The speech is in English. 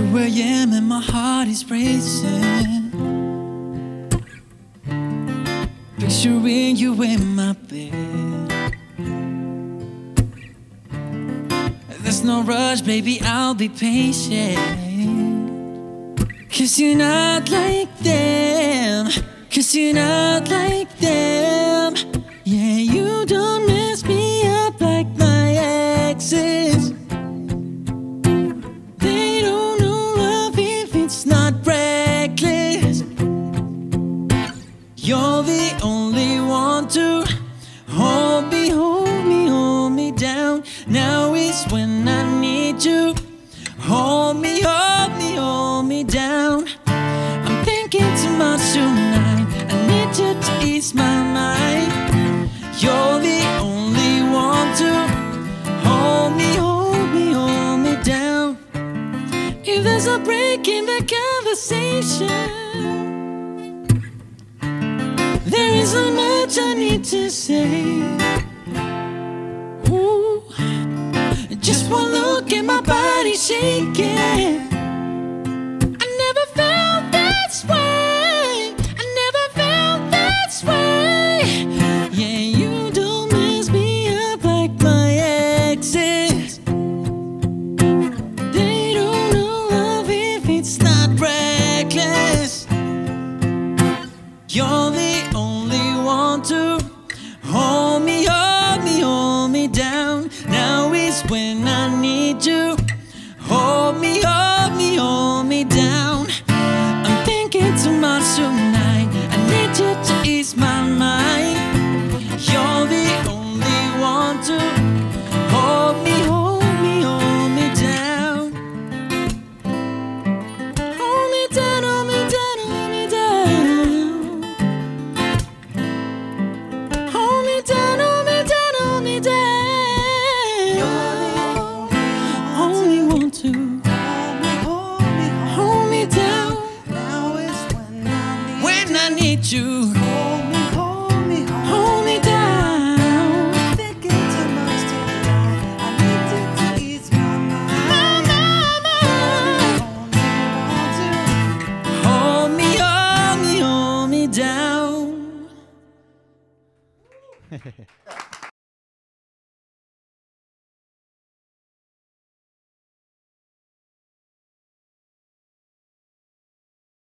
am and my heart is racing. Picturing you in my bed. There's no rush, baby, I'll be patient. Cause you're not like them. Cause you're not like them. You're the only one to hold me, hold me, hold me down. Now is when I need you. Hold me, hold me, hold me down. I'm thinking too much tonight. I need you to ease my mind. You're the only one to hold me, hold me, hold me down. If there's a break in the conversation, isn't much I need to say. Only one to hold me, hold me, hold me down. Now is when I need you. Hold me, hold when I need you. Hold me hold me, hold, hold me down. Mama. Hold me, hold me, hold me down.